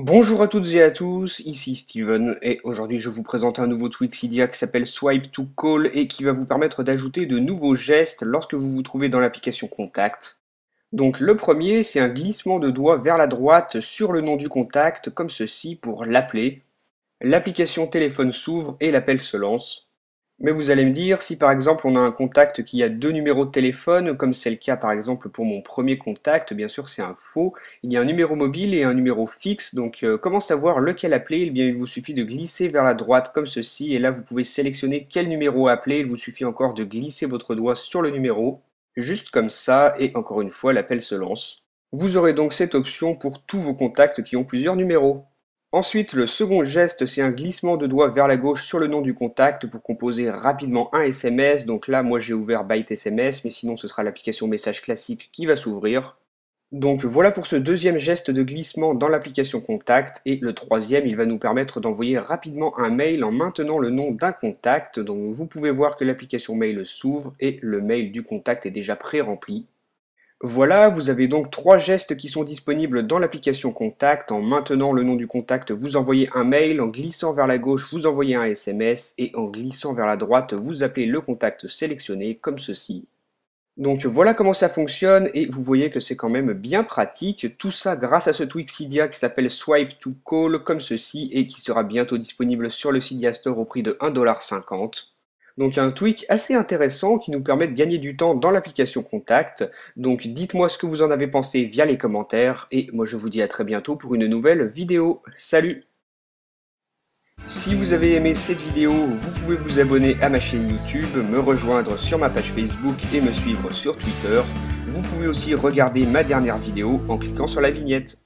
Bonjour à toutes et à tous, ici Steven et aujourd'hui je vous présente un nouveau tweak Cydia qui s'appelle Swipe to Call et qui va vous permettre d'ajouter de nouveaux gestes lorsque vous vous trouvez dans l'application Contact. Donc le premier c'est un glissement de doigt vers la droite sur le nom du contact comme ceci pour l'appeler. L'application téléphone s'ouvre et l'appel se lance. Mais vous allez me dire, si par exemple on a un contact qui a deux numéros de téléphone, comme c'est le cas par exemple pour mon premier contact, bien sûr c'est un faux, il y a un numéro mobile et un numéro fixe, donc euh, comment savoir lequel appeler? Eh bien il vous suffit de glisser vers la droite comme ceci, et là vous pouvez sélectionner quel numéro appeler, il vous suffit encore de glisser votre doigt sur le numéro, juste comme ça, et encore une fois l'appel se lance. Vous aurez donc cette option pour tous vos contacts qui ont plusieurs numéros. Ensuite, le second geste, c'est un glissement de doigt vers la gauche sur le nom du contact pour composer rapidement un SMS. Donc là, moi j'ai ouvert Byte SMS, mais sinon ce sera l'application message classique qui va s'ouvrir. Donc voilà pour ce deuxième geste de glissement dans l'application Contact. Et le troisième, il va nous permettre d'envoyer rapidement un mail en maintenant le nom d'un contact. Donc vous pouvez voir que l'application mail s'ouvre et le mail du contact est déjà pré-rempli. Voilà, vous avez donc trois gestes qui sont disponibles dans l'application Contact. En maintenant le nom du contact, vous envoyez un mail. En glissant vers la gauche, vous envoyez un SMS. Et en glissant vers la droite, vous appelez le contact sélectionné comme ceci. Donc voilà comment ça fonctionne et vous voyez que c'est quand même bien pratique. Tout ça grâce à ce tweak Cydia qui s'appelle Swipe to Call comme ceci et qui sera bientôt disponible sur le Cydia Store au prix de 1,50$. Donc un tweak assez intéressant qui nous permet de gagner du temps dans l'application Contact. Donc dites-moi ce que vous en avez pensé via les commentaires et moi je vous dis à très bientôt pour une nouvelle vidéo. Salut si vous avez aimé cette vidéo, vous pouvez vous abonner à ma chaîne YouTube, me rejoindre sur ma page Facebook et me suivre sur Twitter. Vous pouvez aussi regarder ma dernière vidéo en cliquant sur la vignette.